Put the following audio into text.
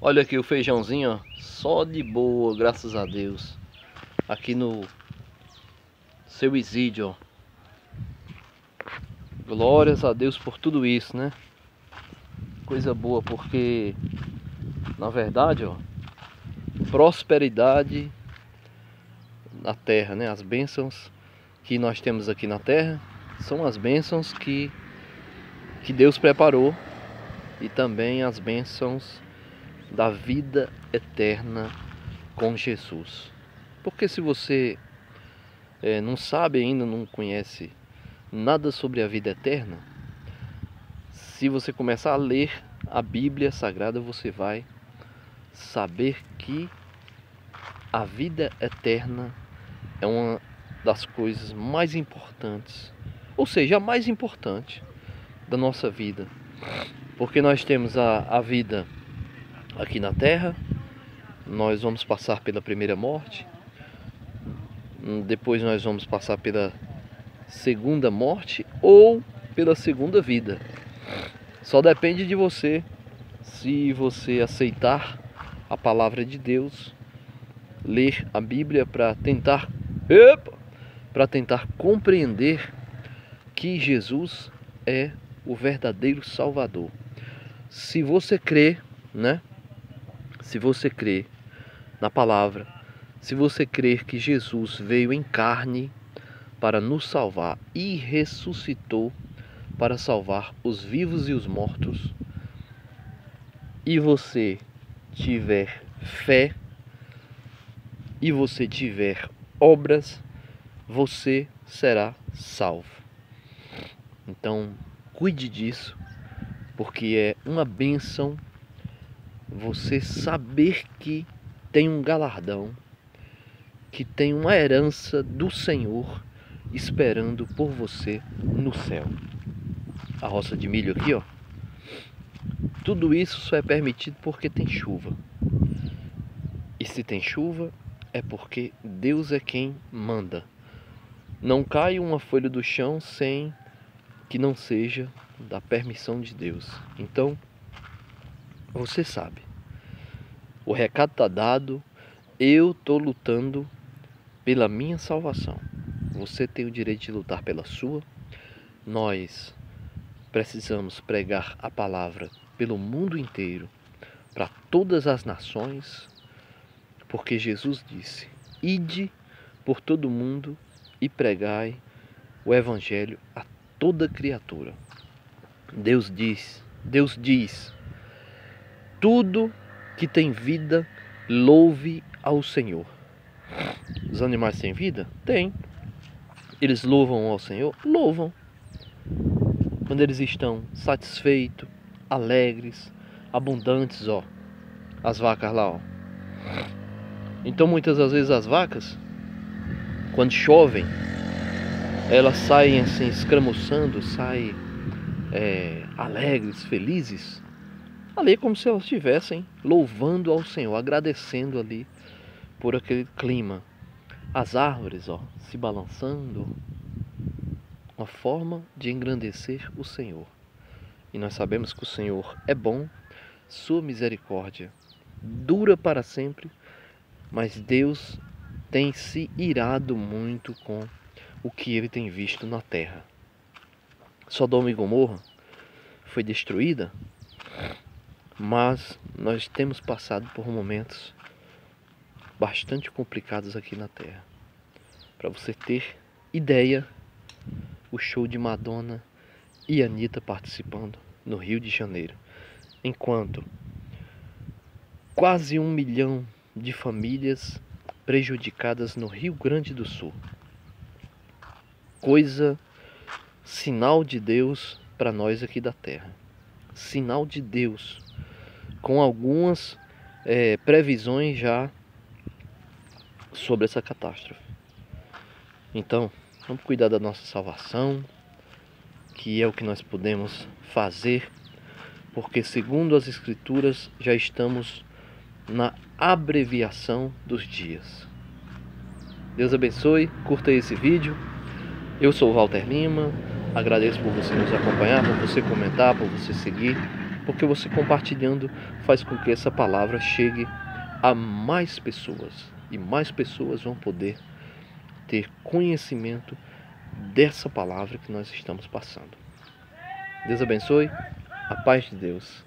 Olha aqui o feijãozinho, ó, só de boa, graças a Deus. Aqui no seu Isídio, ó. Glórias a Deus por tudo isso, né? Coisa boa, porque na verdade, ó, prosperidade na terra, né? As bênçãos que nós temos aqui na terra são as bênçãos que que Deus preparou e também as bênçãos da vida eterna com Jesus. Porque se você é, não sabe ainda, não conhece nada sobre a vida eterna, se você começar a ler a Bíblia Sagrada, você vai saber que a vida eterna é uma das coisas mais importantes, ou seja, a mais importante da nossa vida. Porque nós temos a, a vida aqui na terra, nós vamos passar pela primeira morte, depois nós vamos passar pela segunda morte ou pela segunda vida. Só depende de você se você aceitar a palavra de Deus, ler a Bíblia para tentar para tentar compreender que Jesus é o verdadeiro Salvador. Se você crê, né? Se você crê na palavra, se você crer que Jesus veio em carne para nos salvar e ressuscitou para salvar os vivos e os mortos, e você tiver fé e você tiver obras, você será salvo. Então, cuide disso, porque é uma bênção você saber que tem um galardão, que tem uma herança do Senhor esperando por você no céu. A roça de milho aqui, ó. Tudo isso só é permitido porque tem chuva. E se tem chuva, é porque Deus é quem manda. Não cai uma folha do chão sem que não seja da permissão de Deus. Então, você sabe. O recado está dado. Eu estou lutando pela minha salvação. Você tem o direito de lutar pela sua. Nós precisamos pregar a palavra pelo mundo inteiro, para todas as nações, porque Jesus disse: Ide por todo mundo e pregai o evangelho a toda criatura. Deus diz, Deus diz: Tudo que tem vida, louve ao Senhor. Os animais têm vida? Tem. Eles louvam ao Senhor? Louvam. Quando eles estão satisfeitos, alegres, abundantes, ó. As vacas lá, ó. Então muitas das vezes as vacas, quando chovem, elas saem assim escramuçando, saem é, alegres, felizes, ali como se elas estivessem louvando ao Senhor, agradecendo ali por aquele clima. As árvores, ó, se balançando, uma forma de engrandecer o Senhor. E nós sabemos que o Senhor é bom, sua misericórdia dura para sempre, mas Deus tem se irado muito com o que ele tem visto na terra. Sodoma e Gomorra foi destruída mas nós temos passado por momentos bastante complicados aqui na Terra. Para você ter ideia, o show de Madonna e Anitta participando no Rio de Janeiro, enquanto quase um milhão de famílias prejudicadas no Rio Grande do Sul. Coisa, sinal de Deus para nós aqui da Terra. Sinal de Deus com algumas é, previsões já sobre essa catástrofe. Então, vamos cuidar da nossa salvação, que é o que nós podemos fazer, porque segundo as Escrituras já estamos na abreviação dos dias. Deus abençoe, curta esse vídeo. Eu sou o Walter Lima, agradeço por você nos acompanhar, por você comentar, por você seguir porque você compartilhando faz com que essa palavra chegue a mais pessoas e mais pessoas vão poder ter conhecimento dessa palavra que nós estamos passando. Deus abençoe, a paz de Deus.